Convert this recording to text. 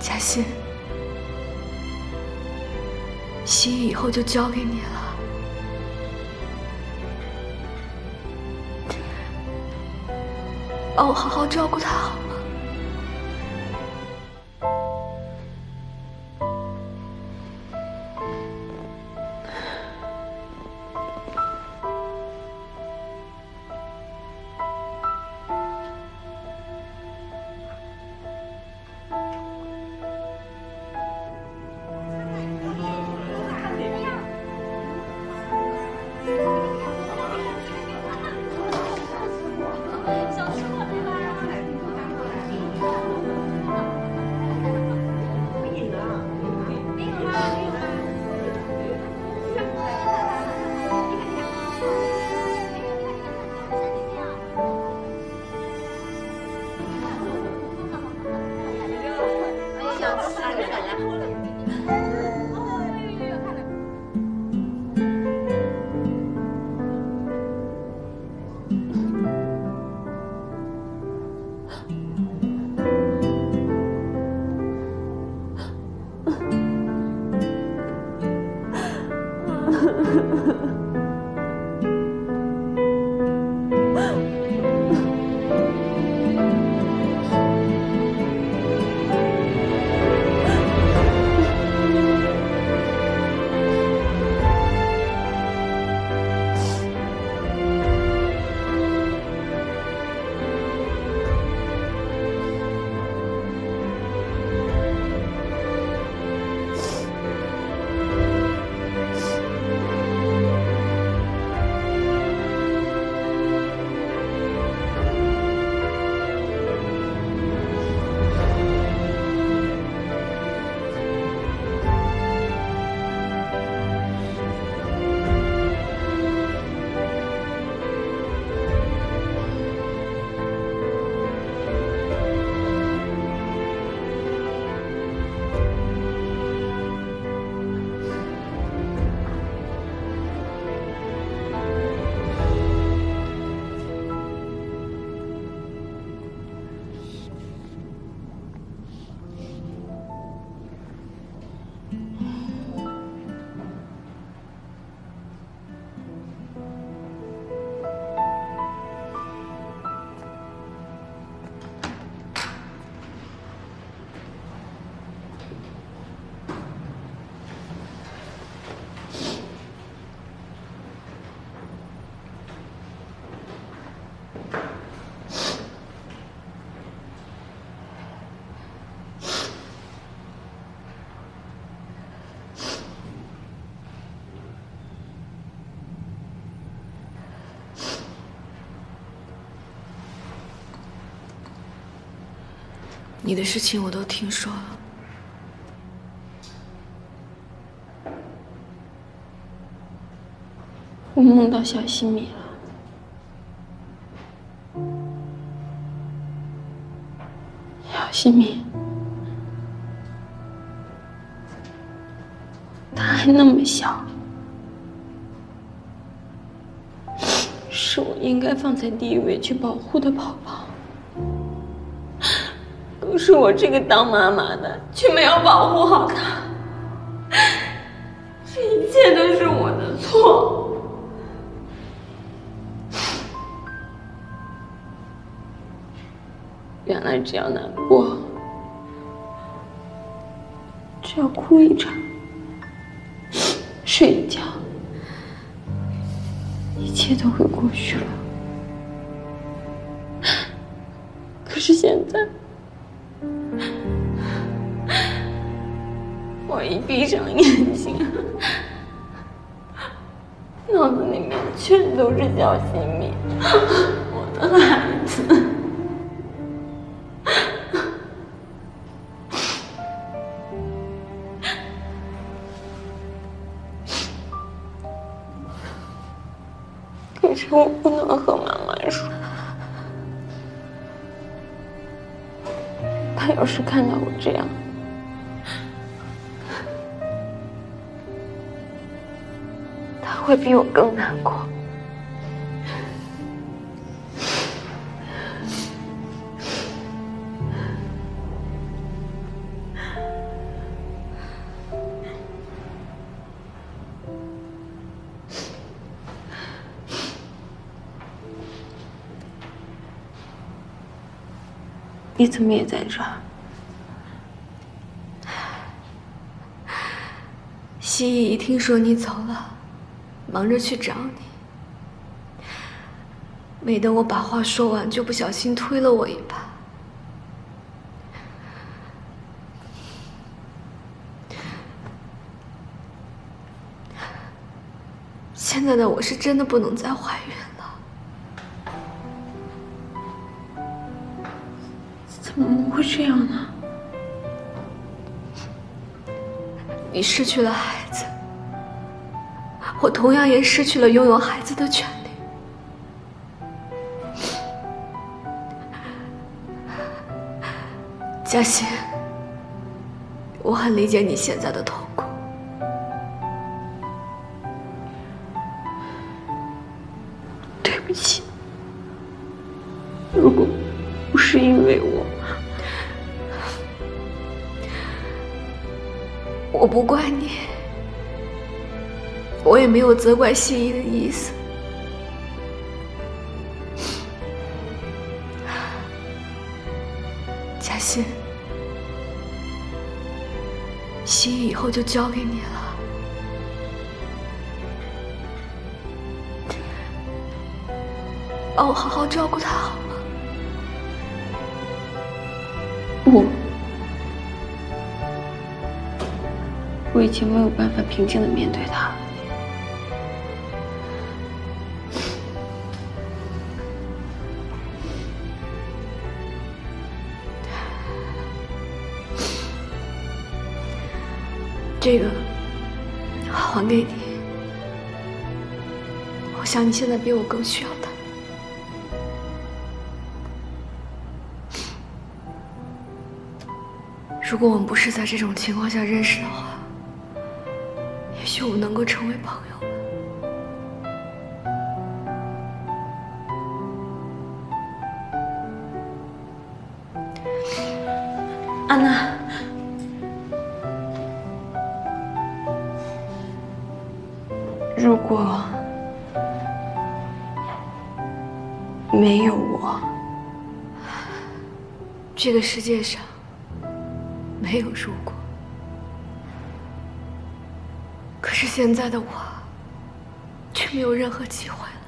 嘉欣，心怡以后就交给你了，帮我好好照顾他，好吗？Ha ha ha. 你的事情我都听说了。我梦到小西米了，小西米，他还那么小，是我应该放在第一位去保护的宝宝。都是我这个当妈妈的，却没有保护好他，这一切都是我的错。原来只要难过，只要哭一场，睡一觉，一切都会过去了。可是现在。我一闭上眼睛，脑子里面全都是小西米，我的孩子。可是我不能和妈妈说，她要是看到我这样。会比我更难过。你怎么也在这儿？西医一听说你走了。忙着去找你。没等我把话说完，就不小心推了我一把。现在的我是真的不能再怀孕了。怎么会这样呢？你失去了孩子，我同样也失去了拥有孩子的权利。嘉欣，我很理解你现在的痛苦。对不起，如果不是因为我。我不怪你，我也没有责怪蜥蜴的意思。嘉欣，蜥蜴以后就交给你了，帮我好好照顾他好吗？不。我已经没有办法平静的面对他。这个还给你，我想你现在比我更需要他。如果我们不是在这种情况下认识的话，也许我们能够成为朋友。安娜，如果没有我，这个世界上没有如果。可是现在的我，却没有任何机会了。